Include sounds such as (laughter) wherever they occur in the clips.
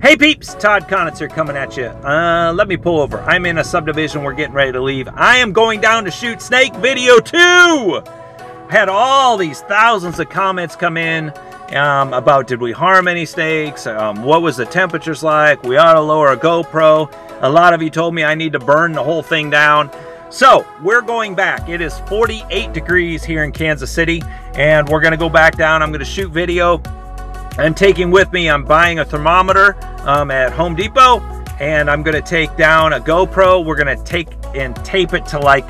Hey peeps, Todd Konitzer coming at you. Uh, let me pull over. I'm in a subdivision. We're getting ready to leave. I am going down to shoot snake video two. Had all these thousands of comments come in um, about did we harm any snakes? Um, what was the temperatures like? We ought to lower a GoPro. A lot of you told me I need to burn the whole thing down. So we're going back. It is 48 degrees here in Kansas City and we're gonna go back down. I'm gonna shoot video I'm taking with me, I'm buying a thermometer um, at Home Depot and I'm gonna take down a GoPro. We're gonna take and tape it to like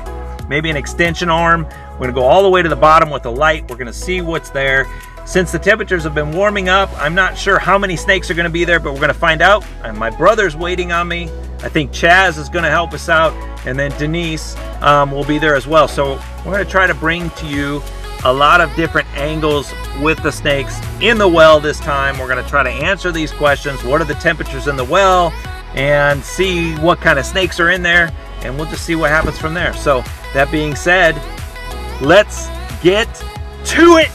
maybe an extension arm. We're gonna go all the way to the bottom with the light. We're gonna see what's there. Since the temperatures have been warming up, I'm not sure how many snakes are gonna be there, but we're gonna find out. And my brother's waiting on me. I think Chaz is gonna help us out. And then Denise um, will be there as well. So we're gonna try to bring to you a lot of different angles with the snakes in the well this time. We're gonna try to answer these questions. What are the temperatures in the well? And see what kind of snakes are in there. And we'll just see what happens from there. So that being said, let's get to it.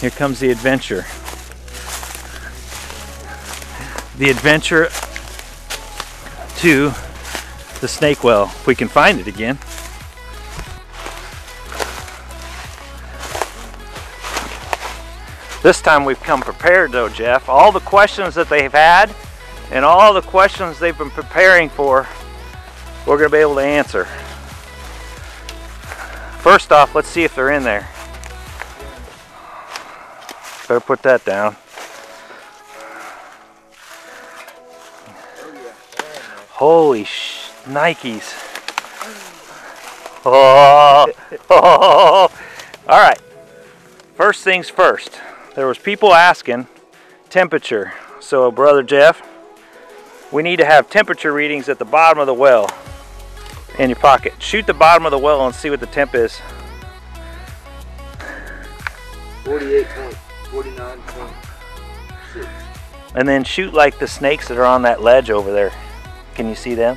Here comes the adventure. The adventure to the snake well, if we can find it again. This time we've come prepared though, Jeff. All the questions that they've had and all the questions they've been preparing for, we're gonna be able to answer. First off, let's see if they're in there. Better put that down. Holy sh Nikes. Oh, (laughs) oh. All right. First things first. There was people asking temperature. So brother Jeff, we need to have temperature readings at the bottom of the well in your pocket. Shoot the bottom of the well and see what the temp is. 48 point, 49.6. And then shoot like the snakes that are on that ledge over there. Can you see them?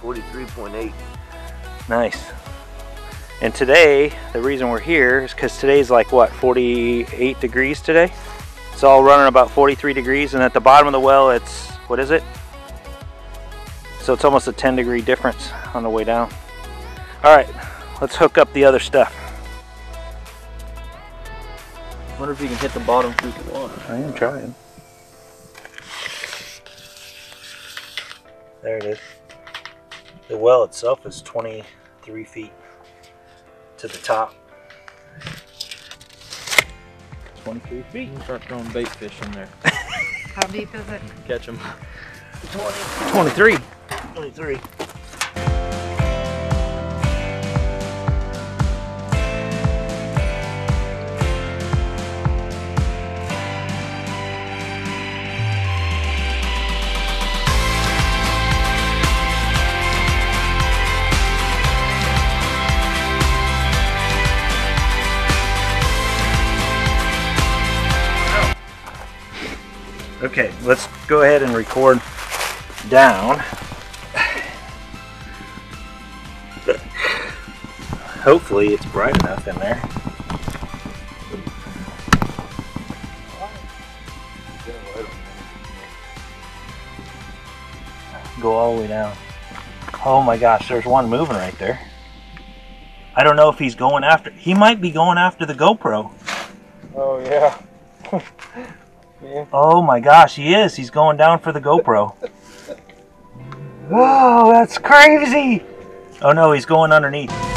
43.8. Nice. And today, the reason we're here is because today's like what, 48 degrees today? It's all running about 43 degrees, and at the bottom of the well, it's, what is it? So it's almost a 10 degree difference on the way down. All right, let's hook up the other stuff. wonder if you can hit the bottom through the water. I am trying. There it is. The well itself is 23 feet to the top. 23 feet. You start throwing bait fish in there. How deep is it? Catch them. 23. 23. Okay, let's go ahead and record down. Hopefully it's bright enough in there. Go all the way down. Oh my gosh, there's one moving right there. I don't know if he's going after, he might be going after the GoPro. Oh, yeah. (laughs) yeah. Oh my gosh, he is. He's going down for the GoPro. (laughs) Whoa, that's crazy! Oh no, he's going underneath.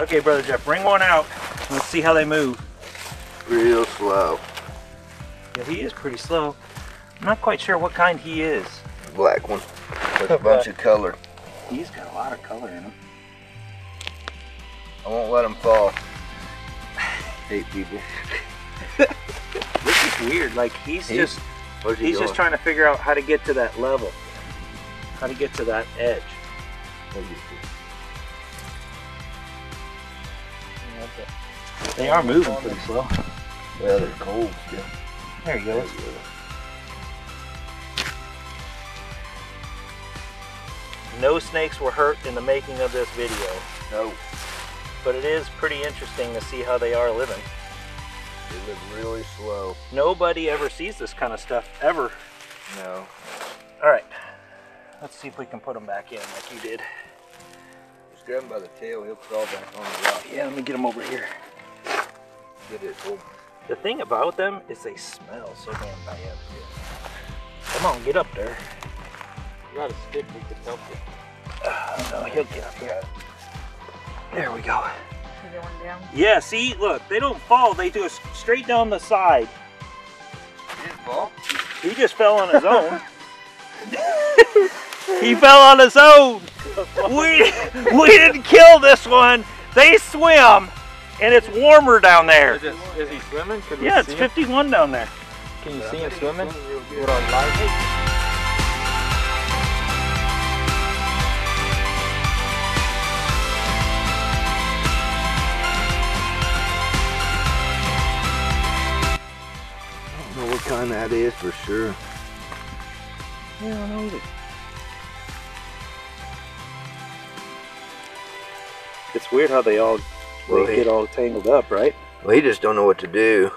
Okay, brother Jeff, bring one out. Let's see how they move. Real slow. Yeah, he is pretty slow. I'm not quite sure what kind he is. Black one. With a (laughs) bunch of color. He's got a lot of color in him. I won't let him fall. Hate people. (laughs) This is weird. Like he's He- just he he's going? just trying to figure out how to get to that level. How to get to that edge. They are moving pretty slow. Yeah, they're cold still. There he goes. No snakes were hurt in the making of this video, No, but it is pretty interesting to see how they are living. they live really slow. Nobody ever sees this kind of stuff ever. No. All right, let's see if we can put them back in like you did. Just grab him by the tail, he'll crawl back on the rock. Yeah, let me get him over here. Get it. Oh, The thing about them is they smell so damn bad. Come on, get up there. You got a stick, we could help you. Oh, uh, no, he'll get up here. There we go. Is one down? Yeah, see, look, they don't fall. They do it straight down the side. he didn't fall? He just fell on his own. (laughs) he fell on his own. We, we didn't kill this one. They swim, and it's warmer down there. Is, it, is he swimming? Could we Yeah, it's see him? 51 down there. Can you see him swimming? real good. With our light? I don't know what kind that is for sure. Yeah, I know either. It's weird how they all Well, they he- get all tangled up, right? Well, he just don't know what to do.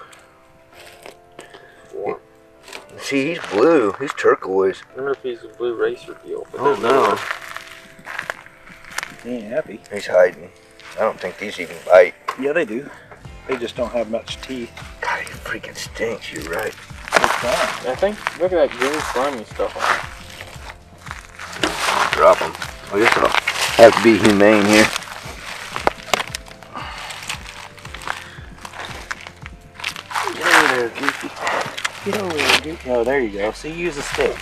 See, he's blue. He's turquoise. I wonder if he's a blue racer deal. but Oh that's no. He ain't happy. He's hiding. I don't think these even bite. Yeah, they do. They just don't have much teeth. God, he freaking stinks. You're right. I think, look at that green slimy stuff on it. Drop them. I guess I'll have to be humane here. Over there, dude. Oh, there you go. See, use a stick.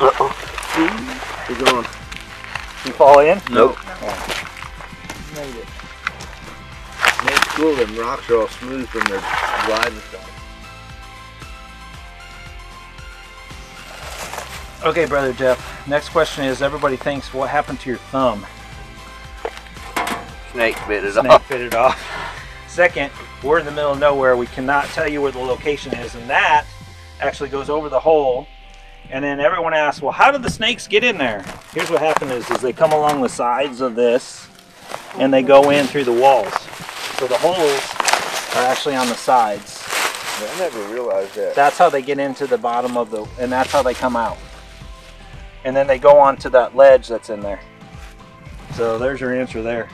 Uh-oh. He's going. You fall in? Nope. Made it. It's cool. Them rocks are all smooth from their glide and stuff. Okay, brother Jeff. Next question is: Everybody thinks what happened to your thumb? Snake bit it Snake off. bit it off. Second, we're in the middle of nowhere. We cannot tell you where the location is, and that actually goes over the hole. And then everyone asks, well, how did the snakes get in there? Here's what happened is, is they come along the sides of this, and they go in through the walls. So the holes are actually on the sides. I never realized that. That's how they get into the bottom of the, and that's how they come out. And then they go onto that ledge that's in there. So there's your answer there.